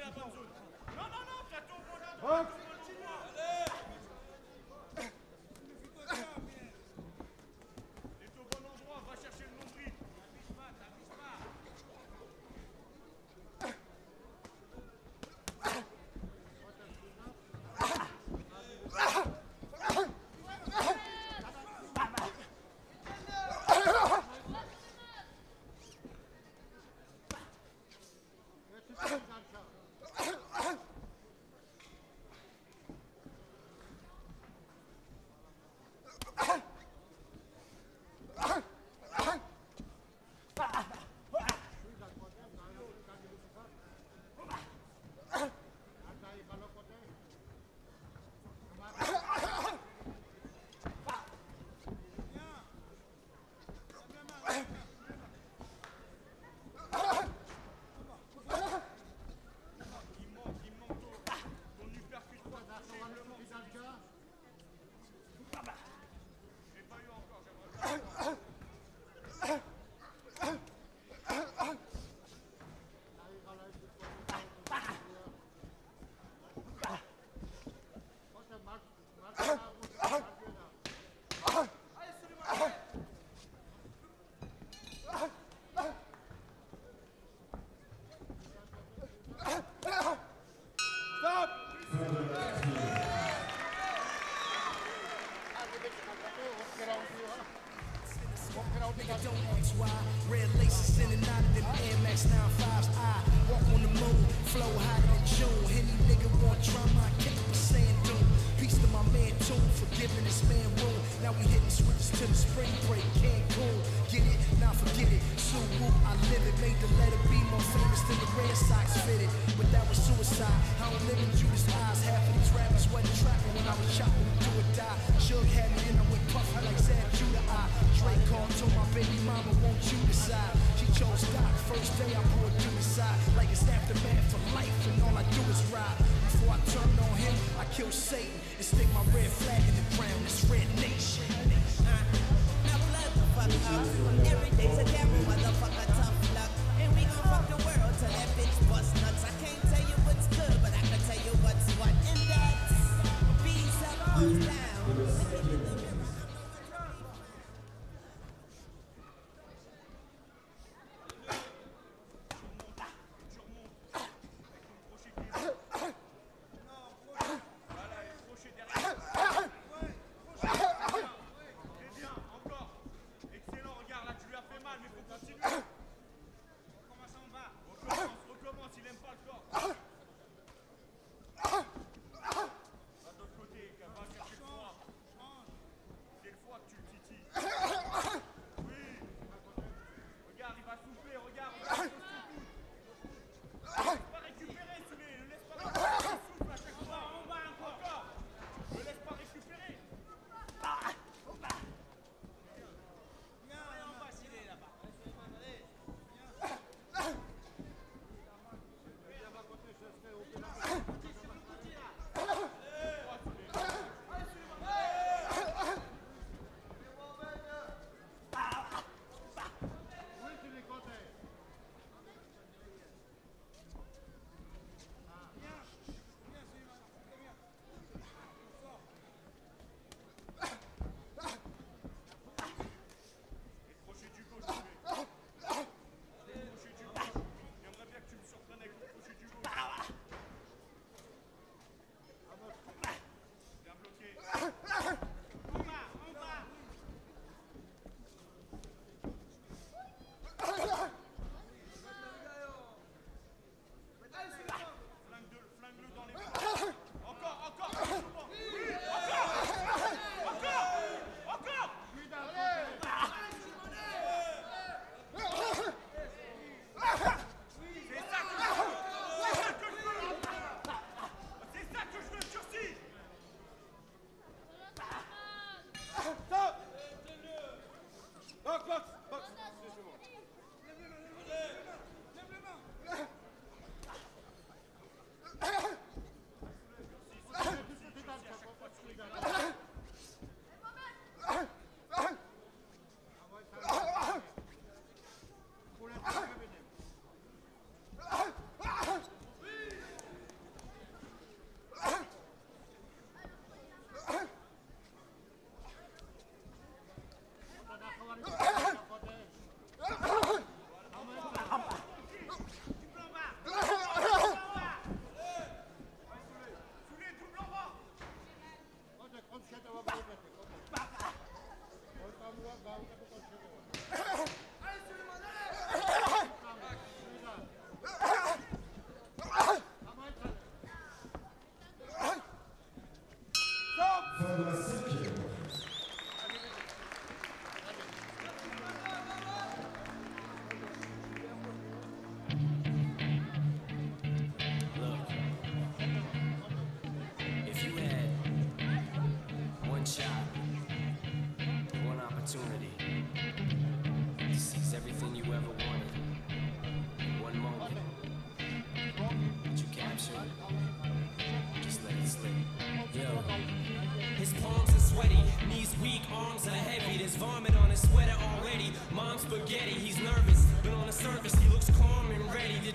Obrigado, Banzuri.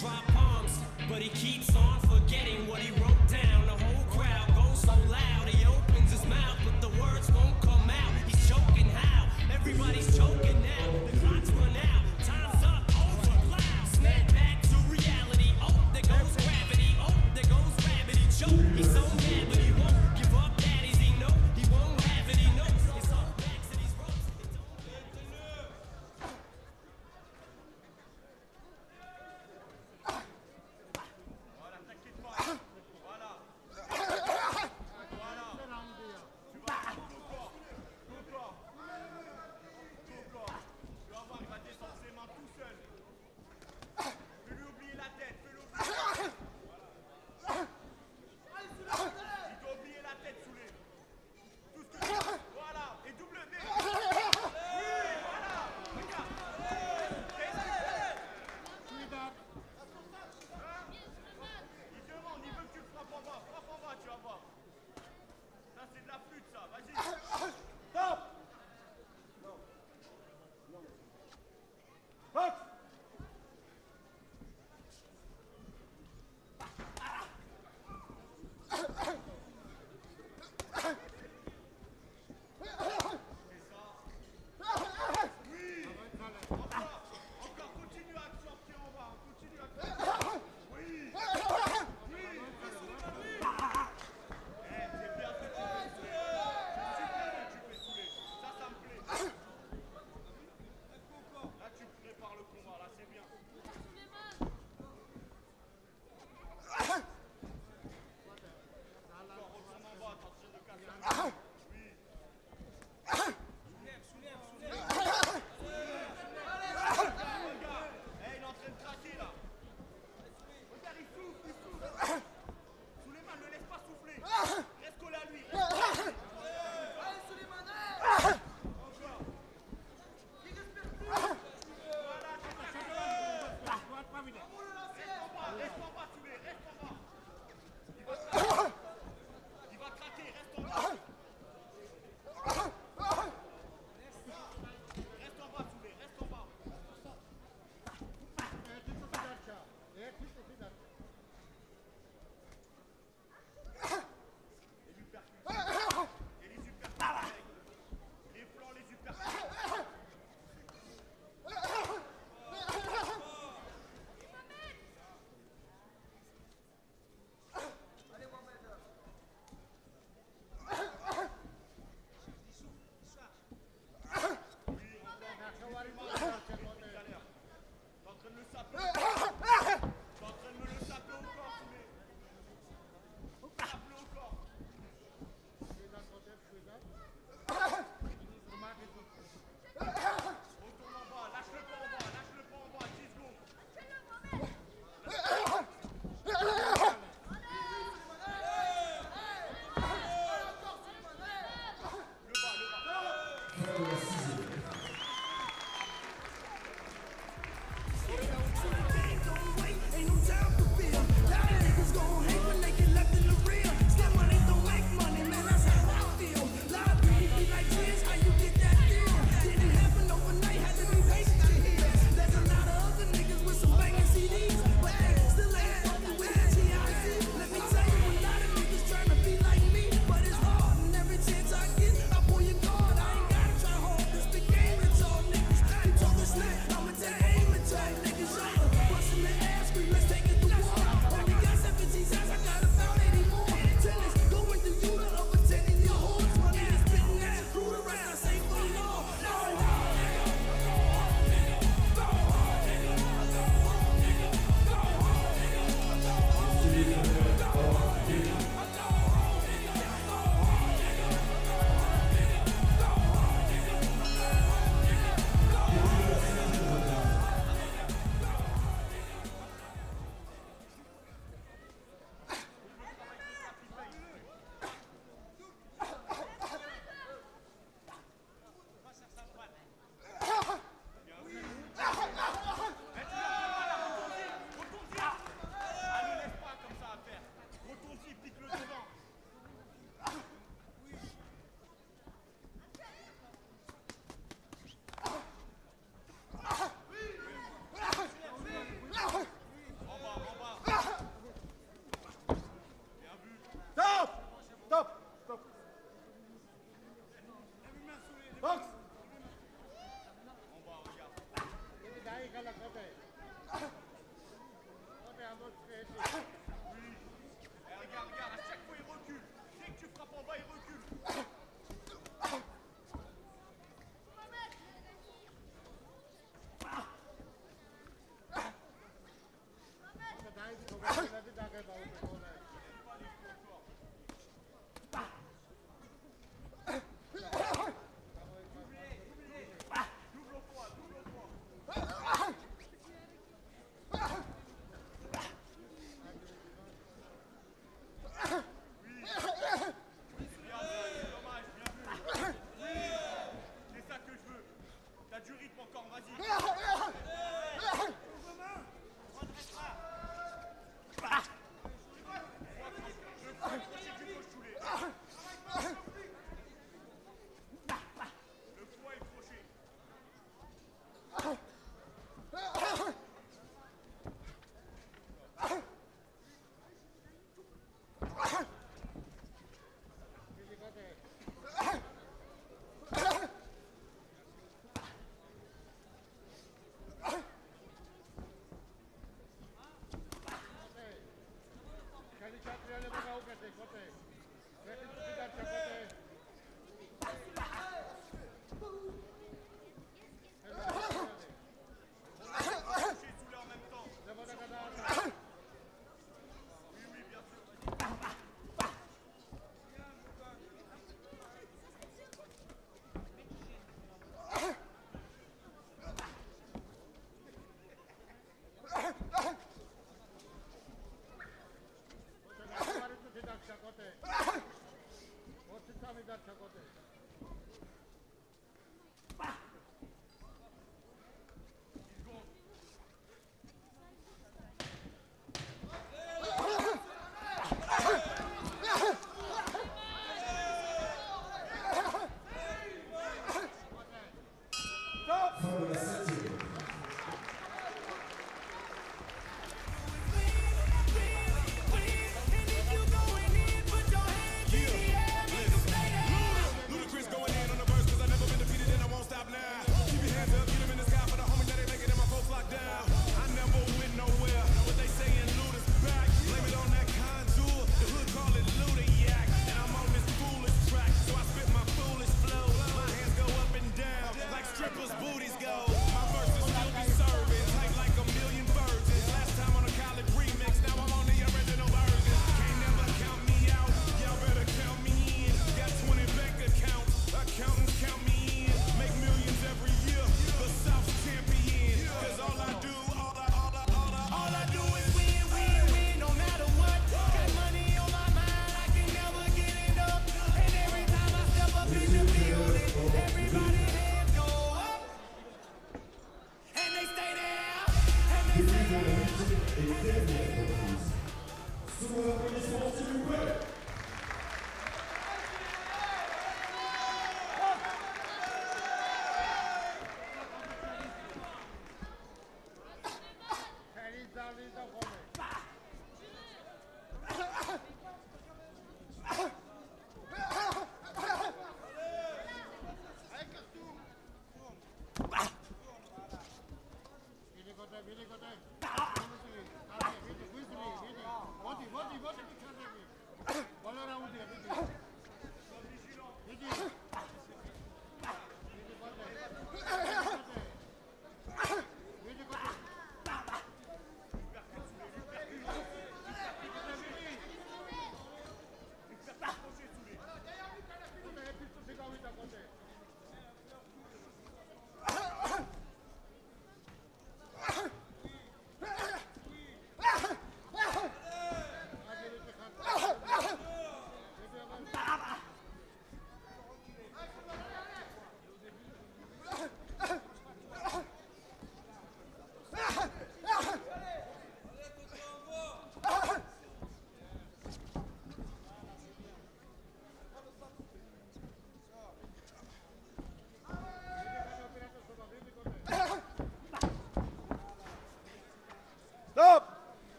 Drop but he keeps on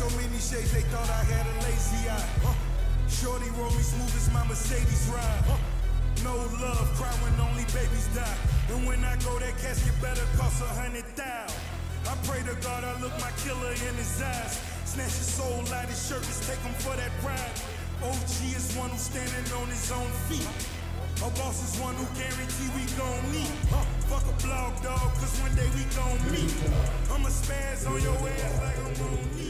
so many shades they thought I had a lazy eye. Huh. Shorty roll me smooth as my Mercedes ride. Huh. No love, cry when only babies die. And when I go, that casket better cost a hundred thousand. I pray to God I look my killer in his eyes. Snatch his soul out his shirt, just take him for that ride. OG is one who's standing on his own feet. A boss is one who guarantee we gon' meet. Huh. Fuck a blog dog, cause one day we gon' meet. I'ma spaz on your ass like I'm gon' need.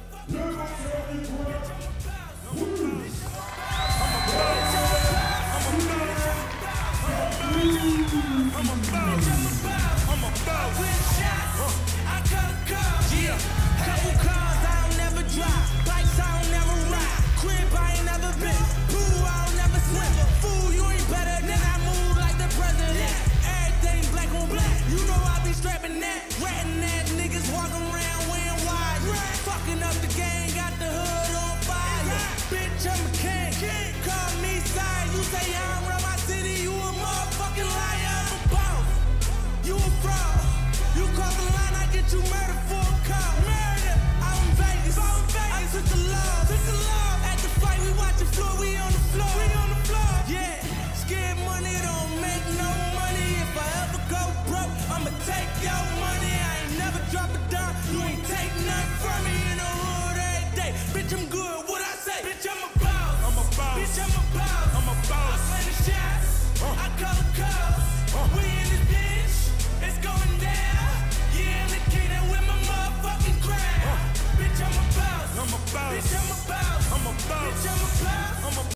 음.